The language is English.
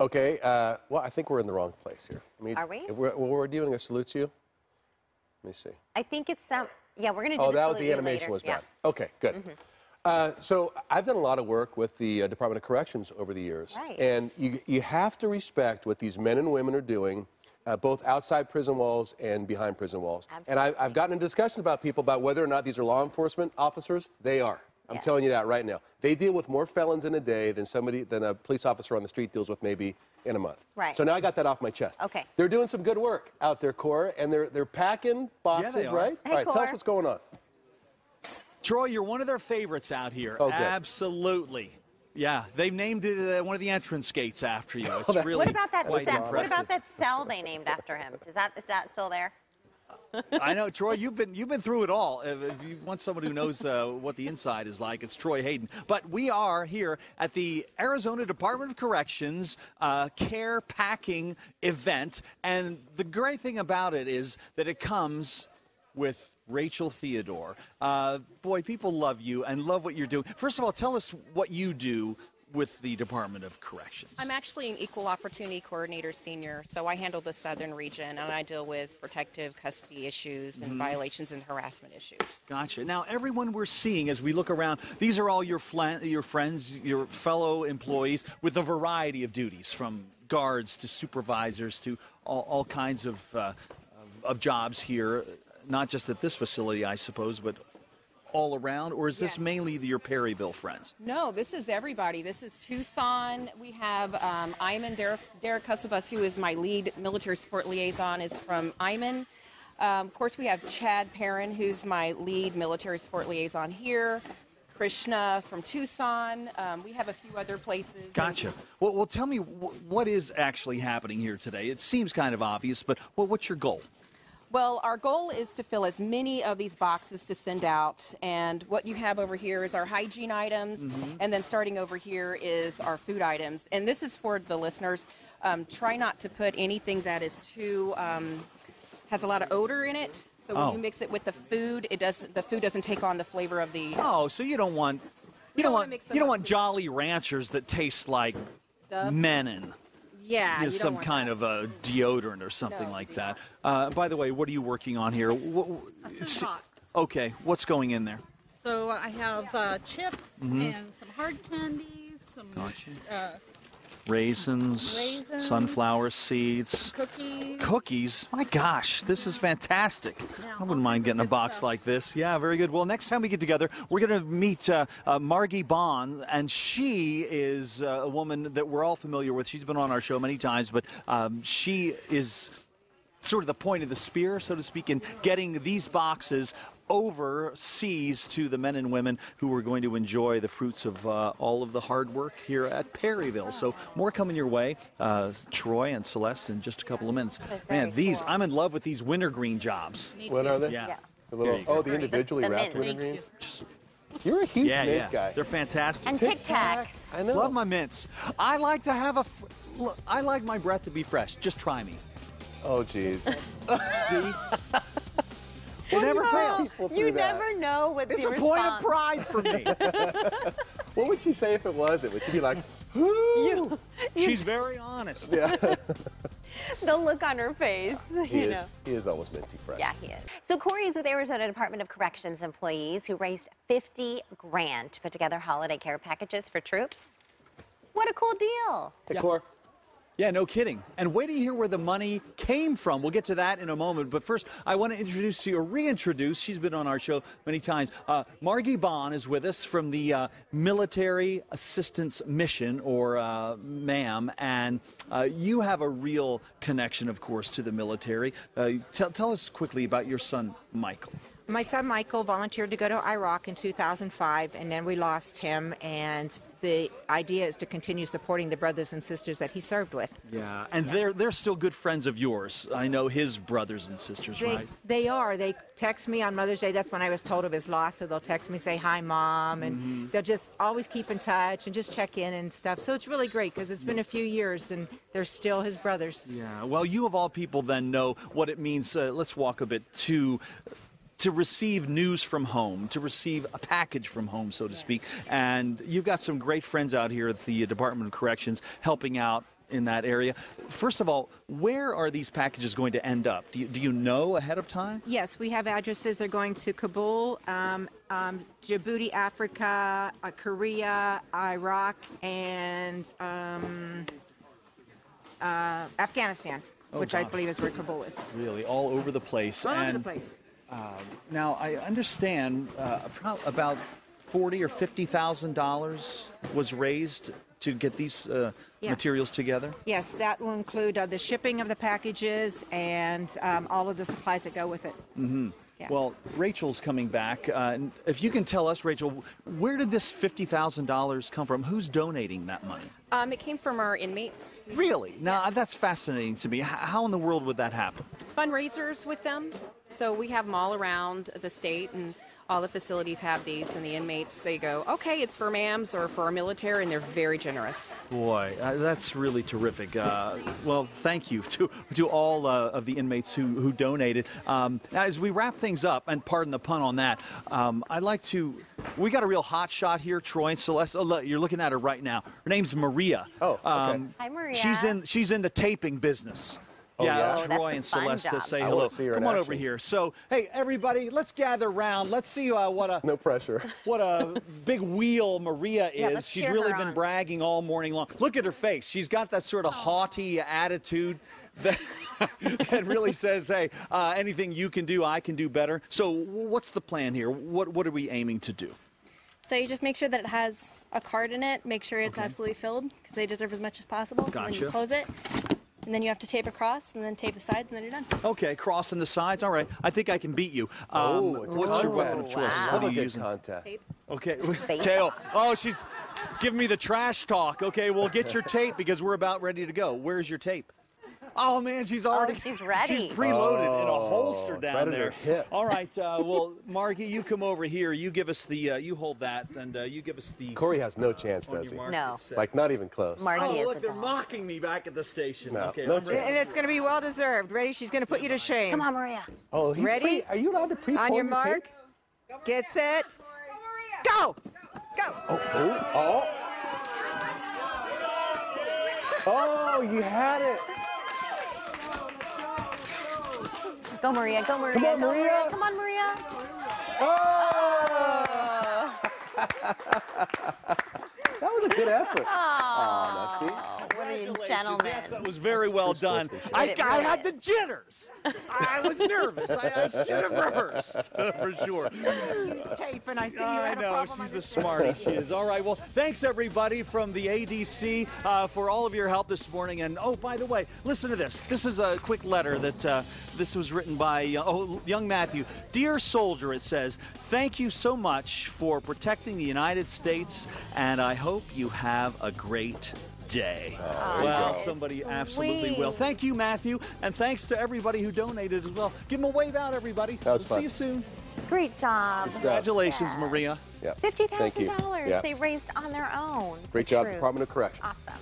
Okay, uh, well, I think we're in the wrong place here. I mean, Are we? We're, well, we're doing a salute to you. Let me see. I think it's some. Yeah, we're gonna do Oh, that was the animation later. was yeah. bad. Okay, good. Uh, so I've done a lot of work with the uh, Department of Corrections over the years, Right. and you you have to respect what these men and women are doing, uh, both outside prison walls and behind prison walls. Absolutely. And I, I've gotten into discussions about people about whether or not these are law enforcement officers. They are. I'm Yes. telling you that right now. They deal with more felons in a day than somebody than a police officer on the street deals with maybe in a month. Right. So now I got that off my chest. Okay. They're doing some good work out there, Cora, and they're they're packing boxes, are. right? Hey, All right. Tell us what's going on. Troy, you're one of their favorites out here. Oh, good. Absolutely. Yeah, they've named it uh, one of the entrance gates after you. It's really What about that quite cell? What about that cell they named after him? Is that is that still there? I know, Troy. You've been you've been through it all. If, if you want someone who knows uh, what the inside is like, it's Troy Hayden. But we are here at the Arizona Department of Corrections uh, Care Packing event, and the great thing about it is that it comes with Rachel Theodore. Uh, boy, people love you and love what you're doing. First of all, tell us what you do with the Department of Corrections. I'm actually an equal opportunity coordinator senior, so I handle the southern region and I deal with protective custody issues Mm-hmm. and violations and harassment issues. Gotcha. Now, everyone we're seeing as we look around, these are all your flan- your friends, your fellow employees with a variety of duties, from guards to supervisors to all, all kinds of, uh, of of jobs here, not just at this facility, I suppose, but all around. Or is this Yes. mainly your Perryville friends? No, this is everybody. This is Tucson. We have um, Eyman Derek, Derek Husselbus, who is my lead military support liaison, is from Eyman. Um, of course, we have Chad Perrin, who's my lead military support liaison here. Krishna from Tucson. Um, we have a few other places. Gotcha. Well, well tell me wh- what is actually happening here today. It seems kind of obvious, but well, what's your goal? Well, our goal is to fill as many of these boxes to send out. And what you have over here is our hygiene items. And then starting over here is our food items. And this is for the listeners. Um, try not to put anything that is too, um, has a lot of odor in it. So when Oh. you mix it with the food, it does the food doesn't take on the flavor of the Oh, so you don't want you don't don't want you don't want Jolly Ranchers that taste like Stuff. menin. Yeah, is some kind that. of a deodorant or something No, like that. Uh, by the way, what are you working on here? Wh- wh- food. Okay, what's going in there? So I have uh, chips and some hard candies, some Gotcha. uh, Raisins, Raisins. sunflower seeds, cookies. cookies. My gosh, this is fantastic. Yeah, I wouldn't mind getting a box stuff. like this. Yeah, very good. Well, next time we get together, we're going to meet uh, uh, Margie Bond, and she is uh, a woman that we're all familiar with. She's been on our show many times, but um, she is sort of the point of the spear, so to speak, in getting these boxes overseas to the men and women who are going to enjoy the fruits of uh, all of the hard work here at Perryville. So more coming your way, uh, Troy and Celeste, in just a couple of minutes. That's Man, these cool. I'm in love with these wintergreen jobs. What are they? Yeah. Yeah. The little, oh, the individually The- the wrapped mint. wintergreens. You're a huge Yeah, mint yeah, guy. they're fantastic. And Tic Tacs. I know. Love my mints. I like to have a. F- look, I like my breath to be fresh. Just try me. Oh, jeez. See? It never fails. People You through that. never know what It's the a point of pride for me. What would she say if it wasn't? Would she be like, You, She's very honest. the look on her face. he you know. is, he is almost minty fresh. Yeah, he is. So Cory is with Arizona Department of Corrections employees who raised 50 grand to put together holiday care packages for troops. What a cool deal. Hey, Yeah. Cor. Yeah, no kidding. And wait to hear where the money came from. We'll get to that in a moment. But first, I want to introduce you, or reintroduce, she's been on our show many times. Uh, Margie Bond is with us from the uh, Military Assistance Mission, or uh, MAM. And uh, you have a real connection, of course, to the military. Uh, tell, tell us quickly about your son, Michael. My son Michael volunteered to go to Iraq in 2005, and then we lost him. And the idea is to continue supporting the brothers and sisters that he served with. Yeah, and they're they're still good friends of yours. I know his brothers and sisters, They, right? they are. They text me on Mother's Day. That's when I was told of his loss. So they'll text me, say hi, mom, and they'll just always keep in touch and just check in and stuff. So it's really great because it's been a few years and they're still his brothers. Yeah. Well, you of all people then know what it means. Uh, let's walk a bit to to receive news from home, to receive a package from home, so to speak. And you've got some great friends out here at the Department of Corrections helping out in that area. First of all, where are these packages going to end up? Do you, do you know ahead of time? Yes, we have addresses. They're going to Kabul, um, um, Djibouti, Africa, uh, Korea, Iraq, and um, uh, Afghanistan, which I believe is where Kabul is. Really, all over the place. All over the place. Now, I understand uh, about forty or fifty thousand dollars was raised to get these uh, Yes. materials together. Yes, that will include uh, the shipping of the packages and um, all of the supplies that go with it. Mm-hmm. Yeah. Well, Rachel's coming back. Uh, if you can tell us, Rachel, where did this fifty thousand dollars come from? Who's donating that money? Um, it came from our inmates. Really? Now that's fascinating to me. How in the world would that happen? fundraisers with them. So we have them all around the state, and all the facilities have these. And the inmates, they go, okay, it's for MAMS or for our military, and they're very generous. Boy, uh, that's really terrific. Uh, well, thank you to to all uh, of the inmates who who donated. Um, now, as we wrap things up, and pardon the pun on that, um, I'd like to. We got a real hot shot here, Troy and Celeste. Oh, look, you're looking at her right now. Her name's Maria. Um, Oh, okay. Hi, Maria. She's in she's in the taping business. Yeah? yeah, Oh, Troy and fun Celeste job. say hello. see Come in on over here. So, hey, everybody, let's gather around. Let's see uh, what a No pressure. what a big wheel Maria is. Yeah, She's really been on. bragging all morning long. Look at her face. She's got that sort of haughty attitude that, that really says, hey, uh, anything you can do, I can do better. So, what's the plan here? What, what are we aiming to do? So you just make sure that it has a card in it. Make sure it's absolutely filled because they deserve as much as possible. So then Gotcha. you close it, and then you have to tape across, and then tape the sides, and then you're done. Okay, crossing the sides. All right. I think I can beat you. Um, oh, it's a what's your weapon of choice? Wow. What Love are a you good using? contest. Okay, Face tail. off. Oh, she's giving me the trash talk. Okay, well, get your tape because we're about ready to go. Where's your tape? Oh man, she's already. she's ready. She's preloaded in a holster down right there. hip. All right. Uh, well, Margie, you come over here. You give us the. Uh, you hold that, and uh, you give us the. Cory has no chance, does he? No. Like, not even close. Margie Oh, is look, a they're doll. mocking me back at the station. No, okay, no I'm ready. chance. And it's going to be well deserved. Ready? She's going to put you to shame. Come on, Maria. Oh, he's Ready? Pre- are you allowed to pre On your mark. Get set. Go. Go. Oh, oh, oh. Oh, you had it. Go, Maria. Go, Maria. Come on, go, Maria. Come on, Maria. Oh! that was a good effort. Oh, now see? What are you, gentlemen? Yes, that was very well done. I, I had the jitters. I was nervous. I, I should have rehearsed for sure. Tape, and I see you I had a know problem she's a smarty. She is. All right. Well, thanks everybody from the ADC uh, for all of your help this morning. And oh, by the way, listen to this. This is a quick letter that uh, this was written by uh, oh, young Matthew. Dear soldier, it says, thank you so much for protecting the United States, and I hope you have a great day. well, somebody absolutely will. Thank you, Matthew, and thanks to everybody who donated as well. Give them a wave out, everybody. That was See fun. you soon. Great job. Congratulations, Maria. Yeah. Fifty Thank thousand you. dollars Yeah. they raised on their own. Great for job, troops. Department of Corrections. Awesome.